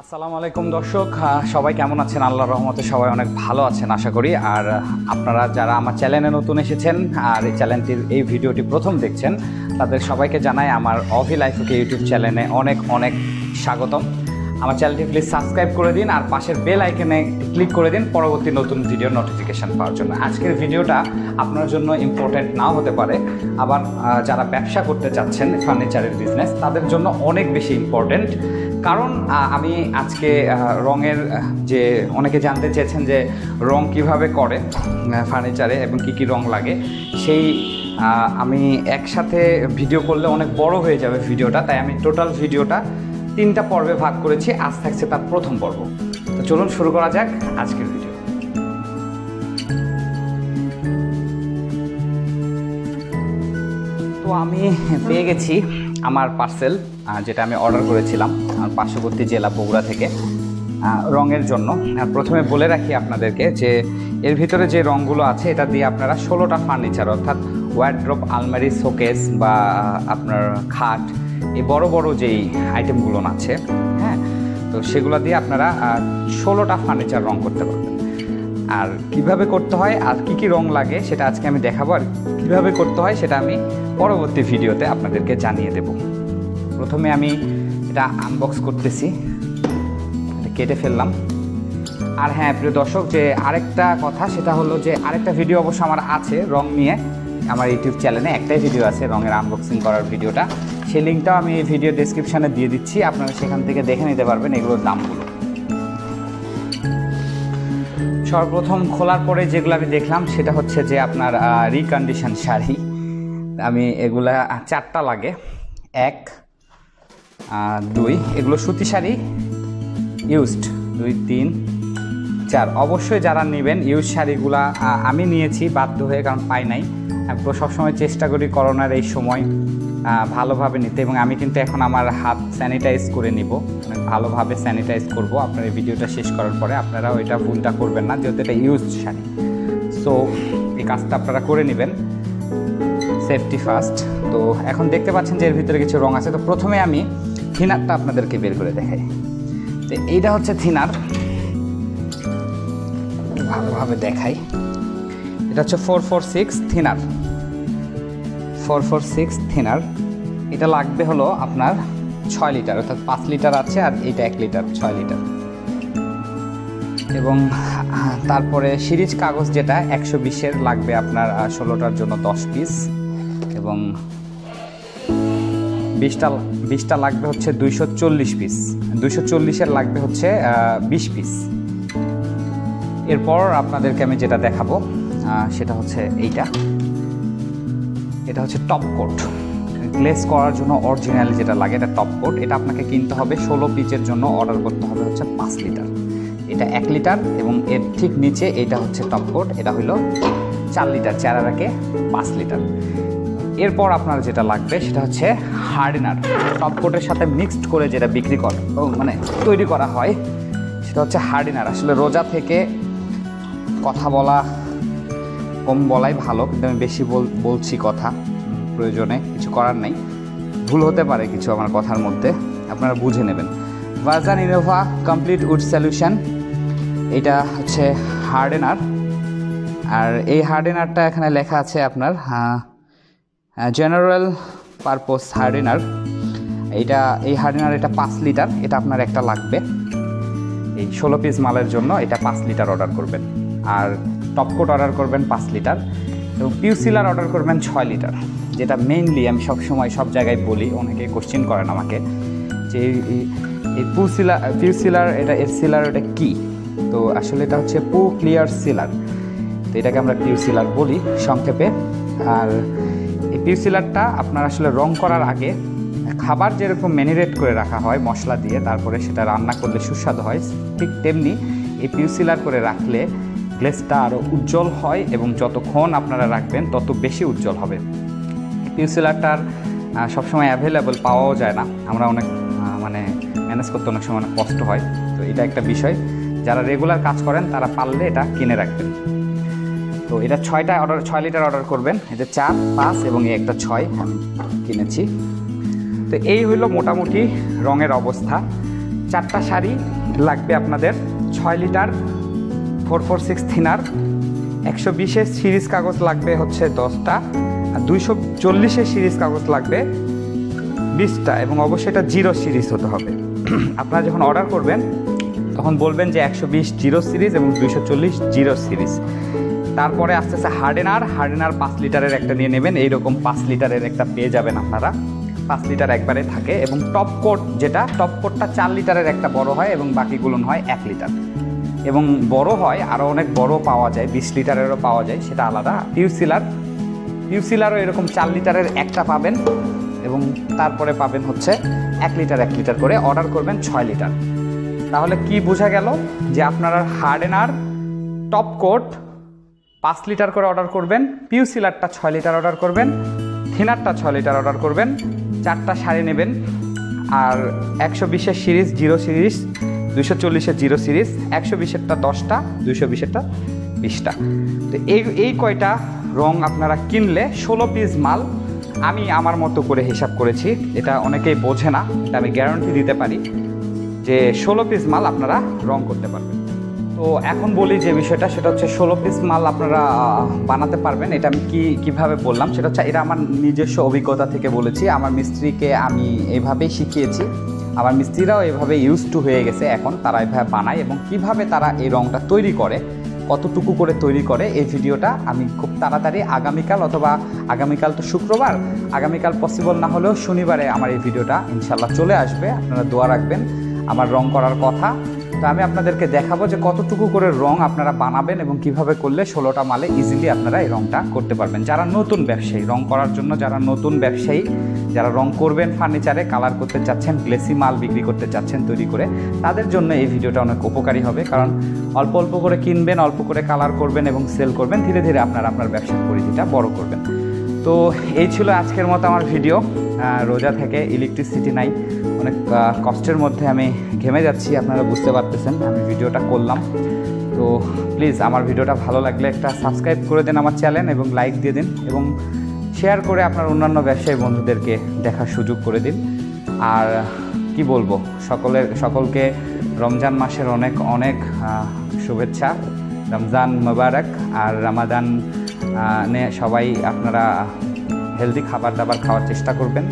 আসসালামু আলাইকুম, দর্শক। সবাই কেমন আছেন? আল্লাহর রহমতে সবাই অনেক ভালো আছেন, আশা করি। আর আপনারা যারা আমার চ্যানেলে নতুন এসেছেন আর এই চ্যানেলটির এই ভিডিওটি প্রথম দেখছেন, তাদের সবাইকে জানাই আমার অভি লাইফকে ইউটিউব চ্যানেলে অনেক অনেক স্বাগতম। আমার চ্যানেলটি প্লিজ সাবস্ক্রাইব করে দিন আর পাশের বেল আইকনে ক্লিক করে দিন পরবর্তী নতুন ভিডিও নোটিফিকেশন পাওয়ার জন্য। আজকের ভিডিওটা আপনার জন্য ইম্পর্টেন্ট নাও হতে পারে। আবার যারা ব্যবসা করতে চাচ্ছেন ফার্নিচারের বিজনেস তাদের জন্য অনেক বেশি ইম্পর্টেন্ট কারণ আমি আজকে রঙের যে অনেকে জানতে চেয়েছেন যে রং কীভাবে করে ফার্নিচারে এবং কি কি রং লাগে, সেই আমি একসাথে ভিডিও করলে অনেক বড় হয়ে যাবে ভিডিওটা তাই আমি টোটাল ভিডিওটা তিনটা পর্বে ভাগ করেছি, আজ থাকছে তার প্রথম পর্ব। তো চলুন শুরু করা যাক আজকের ভিডিও তো আমি পেয়ে গেছি আমার পার্সেল যেটা আমি অর্ডার করেছিলাম পার্শ্ববর্তী জেলা বগুড়া থেকে রঙের জন্য। প্রথমে বলে রাখি আপনাদেরকে যে, এর ভিতরে যে রঙগুলো আছে, এটা দিয়ে আপনারা ষোলোটা ফার্নিচার অর্থাৎ ওয়ার্ড্রপ আলমারি শোকেস বা আপনার খাট, এই বড় বড় যেই আইটেমগুলো আছে হ্যাঁ তো সেগুলো দিয়ে আপনারা ষোলোটা ফার্নিচার রং করতে পারবেন। আর কীভাবে করতে হয়, আর কি কি রং লাগে, সেটা আজকে আমি দেখাবো, আর কীভাবে করতে হয়, সেটা আমি পরবর্তী ভিডিওতে আপনাদেরকে জানিয়ে দেব। প্রথমে আমি এটা আনবক্স করতেছি। কেটে ফেললাম। আর হ্যাঁ প্রিয় দর্শক, যে আরেকটা কথা, সেটা হলো যে আরেকটা ভিডিও অবশ্য আমার আছে, রং নিয়ে। আমার ইউটিউব চ্যানেলে একটাই ভিডিও আছে, রঙের আনবক্সিং করার ভিডিওটা সেই লিঙ্কটাও আমি ভিডিও ডেসক্রিপশানে দিয়ে দিচ্ছি। আপনারা সেখান থেকে দেখে নিতে পারবেন এগুলোর দামগুলো। সর্বপ্রথম খোলার পরে যেগুলো আমি দেখলাম, সেটা হচ্ছে যে আপনার রিকন্ডিশন শাড়ি। আমি এগুলা চারটা লাগে। এক দুই, এগুলো সুতি শাড়ি ইউজড দুই, তিন, চার। অবশ্যই যারা নেবেন ইউজ শাড়িগুলা আমি নিয়েছি, বাধ্য হয়ে, কারণ পাই নাই। আমি সবসময় চেষ্টা করি করোনার এই সময় ভালোভাবে নিতে, এবং আমি কিন্তু এখন আমার হাত স্যানিটাইজ করে নিব। মানে ভালোভাবে স্যানিটাইজ করব। আপনার এই ভিডিওটা শেষ করার পরে আপনারা ওইটা ভুলটা করবেন না, যেহেতু এটা ইউজ শাড়ি। সো এই কাজটা আপনারা করে নেবেন। সেফটি ফার্স্ট তো এখন দেখতে পাচ্ছেন যে এর ভিতরে কিছু রং আছে। তো প্রথমে আমি থিনারটা আপনাদেরকে বের করে দেখাই। তো এইটা হচ্ছে থিনার। ভালোভাবে দেখাই। এটা হচ্ছে four four six thinner. Four four six thinner. এটা লাগবে হলো আপনার ছয় লিটার, অর্থাৎ পাঁচ লিটার আছে আর এটা এক লিটার, ছয় লিটার। এবং তারপরে সিরিজ কাগজ যেটা, একশো বিশের লাগবে আপনার ষোলোটার জন্য দশ পিস এবং বিশটা বিশটা লাগবে হচ্ছে দুইশো চল্লিশ পিস দুইশো চল্লিশের লাগবে হচ্ছে বিশ পিস এরপর আপনাদেরকে আমি যেটা দেখাবো সেটা হচ্ছে এইটা। এটা হচ্ছে টপ কোট গ্লেস করার জন্য অরিজিনাল যেটা লাগে এটা টপ কোট এটা আপনাকে কিনতে হবে, ষোলো পিচের জন্য অর্ডার করতে হবে হচ্ছে পাঁচ লিটার। এটা এক লিটার এবং এর ঠিক নিচে এটা হচ্ছে টপ কোট এটা হলো চার লিটার চার রাখে পাঁচ লিটার। এরপর আপনার যেটা লাগবে সেটা হচ্ছে হার্ডিনার টপ কোটের সাথে মিক্সড করে যেটা বিক্রি কর মানে তৈরি করা হয়, সেটা হচ্ছে হার্ডিনার। আসলে রোজা থেকে কথা বলা কম বলাই ভালো, কিন্তু আমি বেশি বল- বলছি কথা, প্রয়োজনে কিছু করার নেই। ভুল হতে পারে কিছু আমার কথার মধ্যে, আপনারা বুঝে নেবেন। ভার্জান ইনোভা কমপ্লিট উড সলিউশন, এটা হচ্ছে হার্ডেনার। আর এই হার্ডেনারটা এখানে লেখা আছে আপনার জেনারেল পারপোজ হার্ডেনার এইটা, এই হার্ডেনার এটা পাঁচ লিটার, এটা আপনার একটা লাগবে। এই ষোলো পিস মালের জন্য এটা পাঁচ লিটার অর্ডার করবেন। আর টপকোট অর্ডার করবেন পাঁচ লিটার। এবং পিউসিলার অর্ডার করবেন ছয় লিটার। যেটা মেইনলি আমি সবসময় সব জায়গায় বলি, অনেকে কোশ্চেন করেন আমাকে, যে এই পুসিলার পিউসিলার এটা, এর সিলার এটা কী? তো আসলে এটা হচ্ছে পু ক্লিয়ার সিলার তো এটাকে আমরা পিউসিলার বলি সংক্ষেপে। আর এই পিউসিলারটা আপনার আসলে রং করার আগে খাবার যেরকম ম্যানিরেট করে রাখা হয়, মশলা দিয়ে, তারপরে সেটা রান্না করলে সুস্বাদু হয়, ঠিক তেমনি এই পিউসিলার করে রাখলে গ্লেসটা আরও উজ্জ্বল হয় এবং যতক্ষণ আপনারা রাখবেন তত বেশি উজ্জ্বল হবে। পিউসিলারটার সবসময় অ্যাভেলেবল পাওয়াও যায় না। আমরা অনেক মানে ম্যানেজ করতে অনেক সময় অনেক কষ্ট হয়। তো এটা একটা বিষয়। যারা রেগুলার কাজ করেন তারা পারলে এটা কিনে রাখবেন। তো এটা ছয়টা অর্ডার ছয় লিটার অর্ডার করবেন। এটা চার, পাঁচ এবং এই একটা ছয় আমি কিনেছি। তো এই হইল মোটামুটি রঙের অবস্থা। চারটা শাড়ি লাগবে আপনাদের, ছয় litre four four six thinner. একশো বিশের সিরিজ কাগজ লাগবে হচ্ছে দশটা, আর দুইশো চল্লিশের সিরিজ কাগজ লাগবে বিশটা, এবং অবশ্যই এটা জিরো সিরিজ হতে হবে। আপনারা যখন অর্ডার করবেন, তখন বলবেন যে একশো বিশ জিরো সিরিজ এবং দুইশো চল্লিশ জিরো সিরিজ। তারপরে আস্তে আস্তে হার্ডেনার। হার্ডেনার পাঁচ লিটারের একটা নিয়ে নেবেন। এইরকম পাঁচ লিটারের একটা পেয়ে যাবেন আপনারা। পাঁচ লিটার একবারে থাকে এবং টপ কোট যেটা, টপ কোটটা চার লিটারের একটা বড় হয় এবং বাকিগুলো হয় এক লিটার। এবং বড় হয় আরও অনেক বড় পাওয়া যায়, বিশ লিটারেরও পাওয়া যায়, সেটা আলাদা। পিউসিলার। পিউসিলারও এরকম চার লিটারের একটা পাবেন এবং তারপরে পাবেন হচ্ছে এক লিটার এক লিটার করে। অর্ডার করবেন ছয় লিটার। তাহলে কি বোঝা গেল যে আপনারা হার্ডেনার, টপ কোট পাঁচ লিটার করে অর্ডার করবেন পিউ সিলারটা ছয় লিটার অর্ডার করবেন, থিনারটা ছয় লিটার অর্ডার করবেন, চারটা শাড়ি নেবেন, আর একশো বিশের সিরিজ, জিরো সিরিজ দুশো চল্লিশের জিরো সিরিজ, একশো বিশেরটা দশটা দুশো বিশেরটা বিশটা। তো এই এই কয়টা রং আপনারা কিনলে ষোলো পিস মাল আমি আমার মতো করে হিসাব করেছি, এটা অনেকেই বোঝে না, এটা আমি গ্যারান্টি দিতে পারি যে ষোলো পিস মাল আপনারা রং করতে পারবেন। তো এখন বলি যে বিষয়টা, সেটা হচ্ছে ষোলো পিস মাল আপনারা বানাতে পারবেন। এটা আমি কি, কীভাবে বললাম? সেটা হচ্ছে, এটা আমার নিজস্ব অভিজ্ঞতা থেকে বলেছি। আমার মিস্ত্রিকে আমি এইভাবেই শিখিয়েছি। আমার মিস্ত্রিরাও এভাবে ইউজ টু হয়ে গেছে এখন। তারা এভাবে বানায় এবং কীভাবে তারা এই রংটা তৈরি করে, কতটুকু করে তৈরি করে, এই ভিডিওটা আমি খুব তাড়াতাড়ি আগামীকাল অথবা আগামীকাল তো শুক্রবার, আগামীকাল পসিবল না হলেও শনিবারে আমার এই ভিডিওটা ইনশাল্লাহ চলে আসবে। আপনারা দোয়া রাখবেন। আমার রং করার কথা তো আমি আপনাদেরকে দেখাবো যে কতটুকু করে রং আপনারা বানাবেন এবং কীভাবে করলে ষোলোটা মালে ইজিলি আপনারা এই রংটা করতে পারবেন। যারা নতুন ব্যবসায়ী, রং করার জন্য যারা নতুন ব্যবসায়ী, যারা রং করবেন ফার্নিচারে, কালার করতে চাচ্ছেন, গ্লেসি মাল বিক্রি করতে চাচ্ছেন তৈরি করে, তাদের জন্য এই ভিডিওটা অনেক উপকারী হবে। কারণ অল্প অল্প করে কিনবেন, অল্প করে কালার করবেন এবং সেল করবেন, ধীরে ধীরে আপনারা আপনার ব্যবসার পরিধিটা বড় করবেন। তো এই ছিল আজকের মতো আমার ভিডিও। রোজা থেকে ইলেকট্রিসিটি নাই। অনেক কষ্টের মধ্যে আমি ঘেমে যাচ্ছি, আপনারা বুঝতে পারতেছেন। আমি ভিডিওটা করলাম। তো প্লিজ আমার ভিডিওটা ভালো লাগলে একটা সাবস্ক্রাইব করে দিন আমার চ্যানেল এবং লাইক দিয়ে দিন এবং শেয়ার করে আপনার অন্যান্য ব্যবসায়ী বন্ধুদেরকে দেখার সুযোগ করে দিন। আর কি বলব, সকলের, সকলকে রমজান মাসের অনেক অনেক শুভেচ্ছা। রমজান মোবারক আর রামাদান সবাই আপনারা হেলদি খাবার দাবার খাওয়ার চেষ্টা করবেন।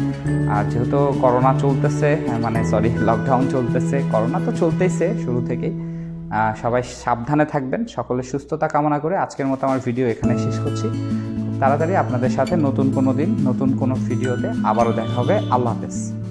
আর যেহেতু করোনা চলতেছে হ্যাঁ, মানে সরি লকডাউন চলতেছে করোনা তো চলতেইছে শুরু থেকেই। সবাই সাবধানে থাকবেন সকলের সুস্থতা কামনা করে আজকের মতো আমার ভিডিও এখানে শেষ করছি। তাড়াতাড়ি আপনাদের সাথে নতুন কোনো দিন নতুন কোনো ভিডিওতে আবারও দেখা হবে। আল্লাহ হাফেজ।